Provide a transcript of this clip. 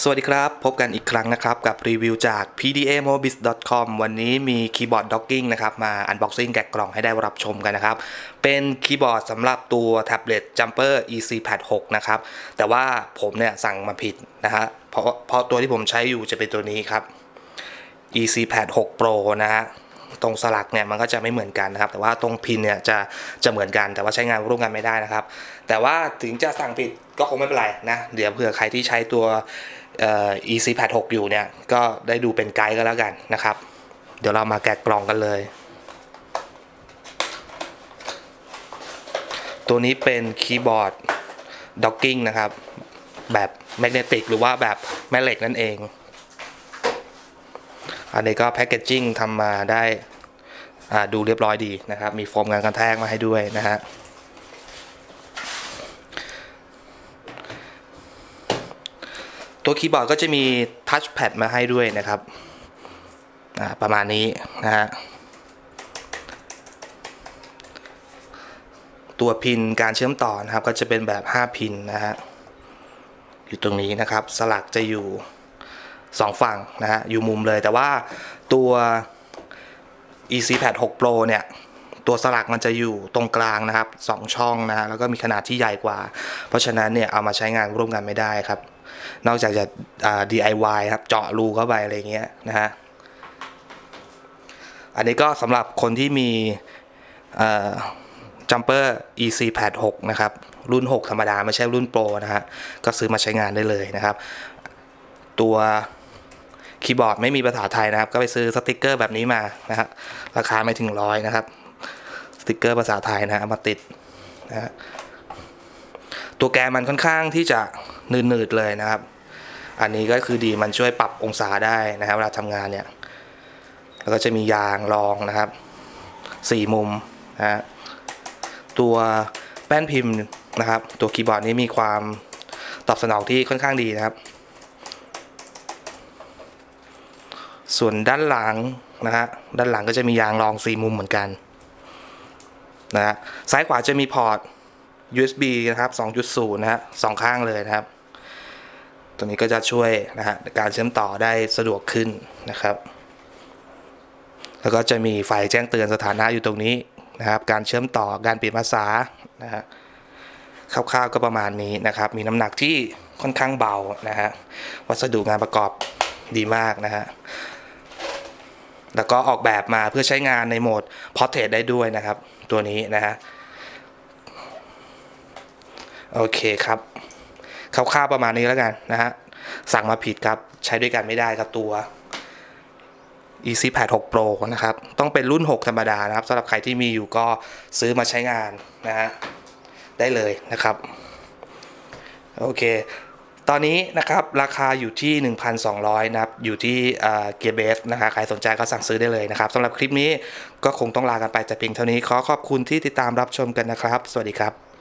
สวัสดีครับ พบกันอีกครั้งนะครับ กับรีวิวจาก pdamobis.com วันนี้มีคีย์บอร์ด docking นะครับมา unboxing แกะกล่องให้ได้รับชมกันนะครับ เป็นคีย์บอร์ดสำหรับตัวแท็บเล็ต Jumper EZpad 6 นะครับ แต่ว่าผมเนี่ยสั่งมาผิดนะฮะเพราะเพราะตัวที่ผมใช้อยู่จะเป็นตัวนี้ครับ EZpad 6 Pro นะฮะ ตรงสลักเนี่ยมันก็จะไม่เหมือนกันนะครับ แต่ว่าตรง pin เนี่ยจะจะเหมือนกัน แต่ว่าใช้งานร่วมกันไม่ได้นะครับ แต่ว่าถึงจะสั่งผิดก็คงไม่เป็นไรนะ เดี๋ยวเผื่อใครที่ใช้ตัวเอ่อ ECPad 6อยู่เนี่ยก็ได้ดูเป็นไกด์ก็แล้วกันนะครับ เดี๋ยวเรามาแกะกล่องกันเลย ตัวนี้เป็นคีย์บอร์ด docking นะครับ แบบ magnetic หรือว่าแบบแม่เหล็กนั่นเองอันนี้ก็ packaging ทำมาได้ ดูเรียบร้อยดีนะครับ มีโฟมกันกระแทกมาให้ด้วยนะฮะตัวคีย์บอร์ดก็จะมีทัชแพดมาให้ด้วยนะครับประมาณนี้นะฮะตัวพินการเชื่อมต่อนะครับ ก็จะเป็นแบบ 5 พินนะฮะอยู่ตรงนี้นะครับ สลักจะอยู่ 2 ฝั่งนะฮะอยู่มุมเลยแต่ว่าตัว ECPad 6 Pro เนี่ยตัวสลักมันจะอยู่ตรงกลางนะครับ 2 ช่องนะฮะแล้วก็มีขนาดที่ใหญ่กว่า เพราะฉะนั้นเนี่ยเอามาใช้งานร่วมกันไม่ได้ครับ นอกจากจะ DIY ครับเจาะรูเข้าไปอะไรเงี้ยนะฮะอันนี้ก็สำหรับคนที่มีจัมเปอร์ ECPad 6นะครับ รุ่น 6 ธรรมดา ไม่ใช่รุ่นโปรนะฮะก็ซื้อมาใช้งานได้เลยนะครับ ตัว คีย์บอร์ดไม่มีภาษาไทยนะครับ ก็ไปซื้อสติกเกอร์แบบนี้มานะครับราคาไม่ถึงร้อยนะครับ สติกเกอร์ภาษาไทยนะมาติดนะฮะตัวแกนมันค่อนข้างที่จะหนืดๆเลยนะครับ อันนี้ก็คือดีมันช่วยปรับองศาได้นะครับเวลาทำงานเนี่ย แล้วก็จะมียางรองนะครับสี่มุมนะฮะตัวแป้นพิมพ์นะครับ ตัวคีย์บอร์ดนี้มีความตอบสนองที่ค่อนข้างดีนะครับ ส่วนด้านหลังนะฮะด้านหลังก็จะมียางรองสี่มุมเหมือนกันนะฮะซ้ายขวาจะมีพอร์ต USB นะครับ 2.0 นะฮะสองข้างเลยนะครับ ตัวนี้ก็จะช่วยนะฮะการเชื่อมต่อได้สะดวกขึ้นนะครับ แล้วก็จะมีไฟแจ้งเตือนสถานะอยู่ตรงนี้นะครับ การเชื่อมต่อการเปลี่ยนภาษานะฮะคร่าวๆก็ประมาณนี้นะครับ มีน้ำหนักที่ค่อนข้างเบานะฮะวัสดุงานประกอบดีมากนะฮะ แล้วก็ออกแบบมาเพื่อใช้งานในโหมด Portrait ได้ด้วยนะครับ ตัวนี้นะฮะโอเคครับคร่าวๆประมาณนี้แล้วกันนะฮะสั่งมาผิดครับ ใช้ด้วยกันไม่ได้ครับตัว ECPad 6 Pro นะครับ ต้องเป็นรุ่น 6 ธรรมดานะครับสำหรับใครที่มีอยู่ก็ซื้อมาใช้งานนะฮะได้เลยนะครับ โอเค ตอนนี้นะครับราคาอยู่ที่ 1,200นะครับอยู่ที่เกียร์เบสนะฮะใครสนใจก็สั่งซื้อได้เลยนะครับสำหรับคลิปนี้ก็คงต้องลากันไปแต่เพียงเท่านี้ขอขอบคุณที่ติดตามรับชมกันนะครับ สวัสดีครับ